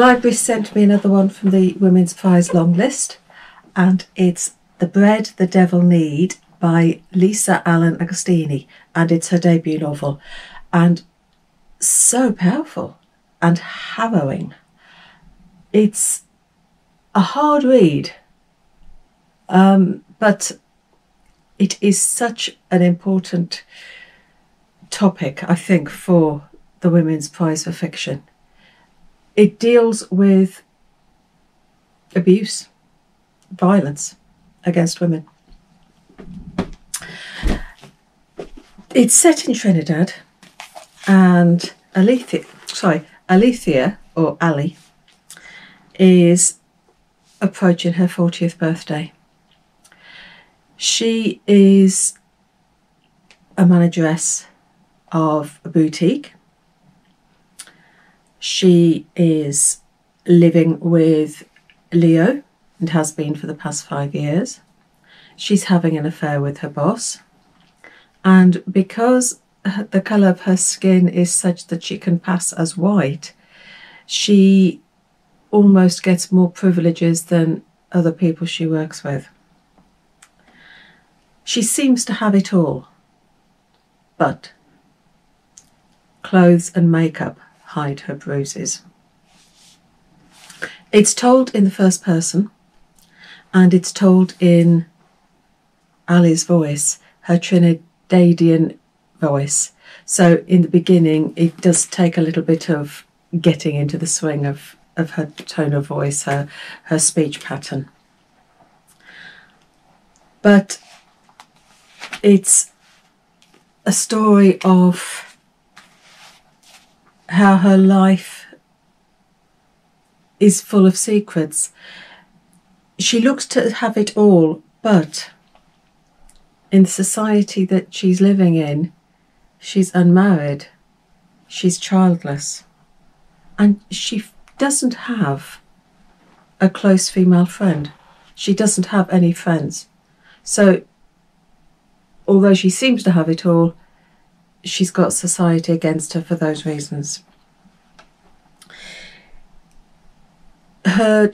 library sent me another one from the Women's Prize long list, and it's The Bread the Devil Knead by Lisa Allen Agostini, and it's her debut novel, and so powerful and harrowing. It's a hard read, um, but it is such an important topic, I think, for the Women's Prize for Fiction. It deals with abuse, violence against women. It's set in Trinidad, and Alethea, sorry, Alethea or Ali is approaching her 40th birthday. She is a manageress of a boutique. She is living with Leo and has been for the past five years. She's having an affair with her boss. And because the colour of her skin is such that she can pass as white, she almost gets more privileges than other people she works with. She seems to have it all, but clothes and makeup hide her bruises. It's told in the first person and it's told in Ali's voice, her Trinidadian voice. So in the beginning, it does take a little bit of getting into the swing of, of her tone of voice, her, her speech pattern. But it's a story of how her life is full of secrets. She looks to have it all, but in the society that she's living in, she's unmarried, she's childless, and she doesn't have a close female friend. She doesn't have any friends. So, although she seems to have it all, she's got society against her for those reasons. Her,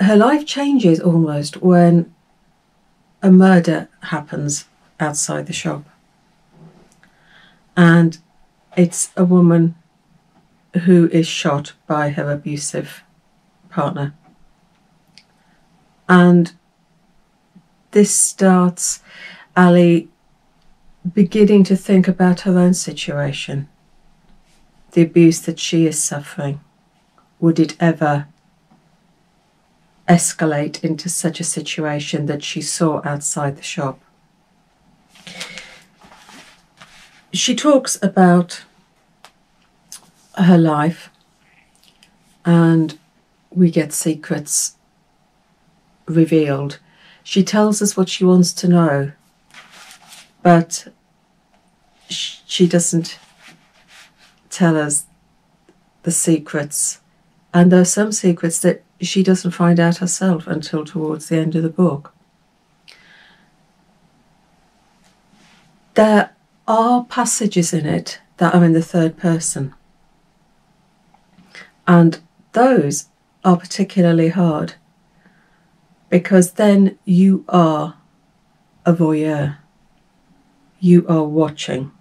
her life changes almost when a murder happens outside the shop. And it's a woman who is shot by her abusive partner. And this starts Ali beginning to think about her own situation, the abuse that she is suffering. Would it ever escalate into such a situation that she saw outside the shop? She talks about her life and we get secrets revealed. She tells us what she wants to know but she doesn't tell us the secrets. And there are some secrets that she doesn't find out herself until towards the end of the book. There are passages in it that are in the third person. And those are particularly hard because then you are a voyeur you are watching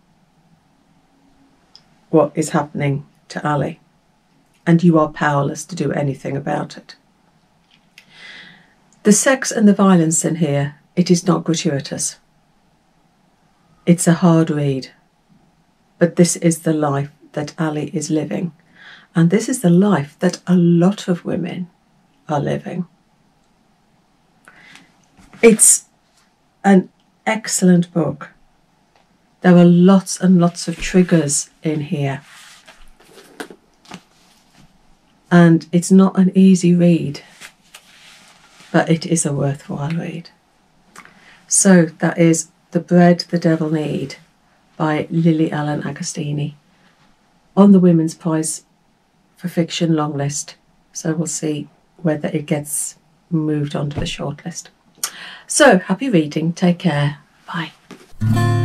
what is happening to Ali and you are powerless to do anything about it. The sex and the violence in here, it is not gratuitous. It's a hard read, but this is the life that Ali is living. And this is the life that a lot of women are living. It's an excellent book. There are lots and lots of triggers in here. And it's not an easy read, but it is a worthwhile read. So that is The Bread the Devil Knead by Lily Allen Agostini on the Women's Prize for Fiction long list. So we'll see whether it gets moved onto the shortlist. So happy reading. Take care. Bye.